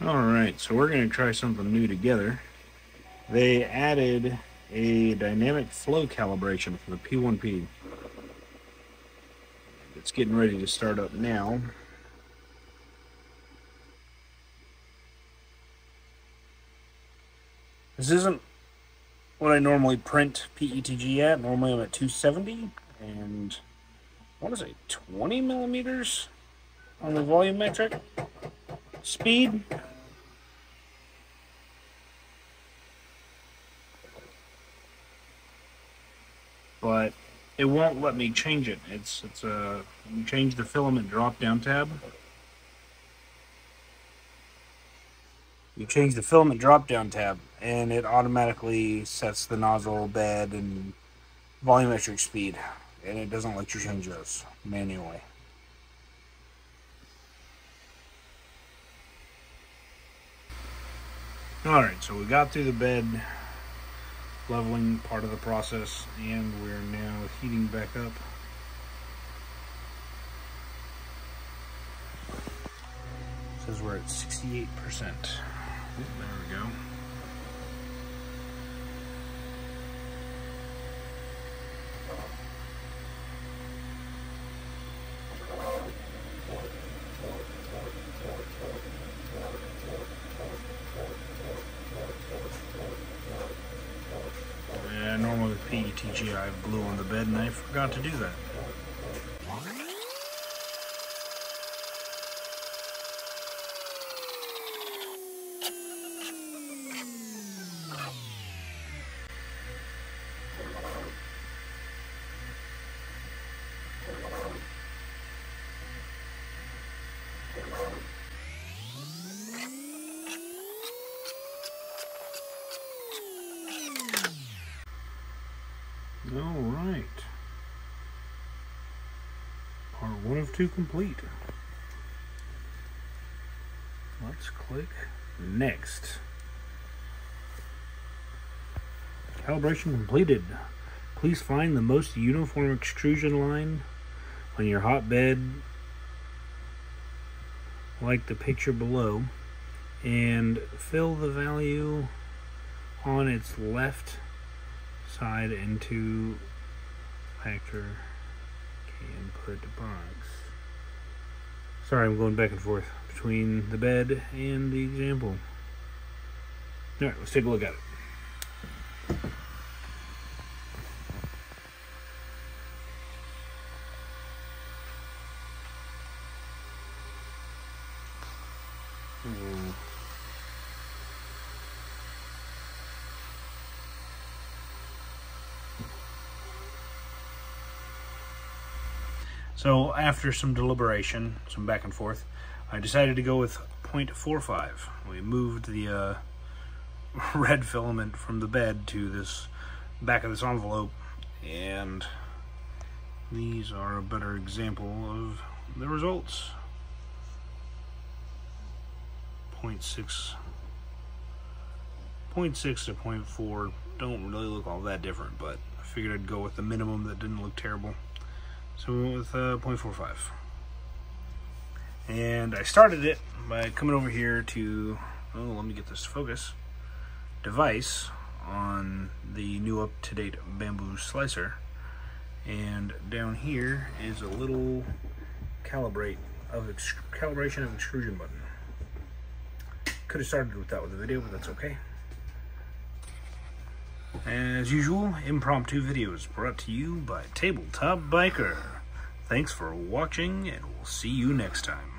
All right, so we're going to try something new together. They added a dynamic flow calibration for the P1P. It's getting ready to start up now. This isn't what I normally print PETG at. Normally I'm at 270 and what is it, 20 millimeters on the volumetric speed. But it won't let me change it. It's it's a you change the filament drop down tab. You change the filament drop down tab and it automatically sets the nozzle bed and volumetric speed and it doesn't let you change those manually. Alright, so we got through the bed leveling part of the process and we're now heating back up. It says we're at 68%. There we go. Normally with PETG I have glue on the bed and I forgot to do that. All right. Part one of two complete. Let's click next. Calibration completed. Please find the most uniform extrusion line on your hotbed like the picture below and fill the value on its left side into factor K input box. Sorry, I'm going back and forth between the bed and the example. Alright, let's take a look at it. Hmm. So after some deliberation, some back and forth, I decided to go with 0.45. We moved the uh, red filament from the bed to this back of this envelope, and these are a better example of the results. 0.6 0.6 to 0.4 don't really look all that different, but I figured I'd go with the minimum that didn't look terrible. So we went with uh, 0.45. And I started it by coming over here to, oh, let me get this focus, device on the new up-to-date Bambu slicer. And down here is a little calibrate of calibration of extrusion button. Could have started with that with the video, but that's okay. As usual, impromptu videos brought to you by Tabletop Biker. Thanks for watching, and we'll see you next time.